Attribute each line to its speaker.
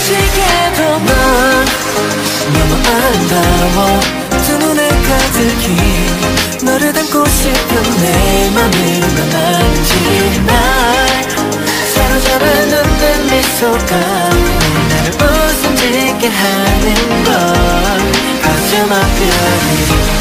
Speaker 1: 무시해도 넌 너무 아름다워. 두 눈에 가득히 너를 담고 싶은 내 맘이 넌 아는지 날 사로잡은 눈뜬 미소가 나를 웃음 짓게 하는 걸 가슴 아픈